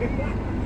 Yeah.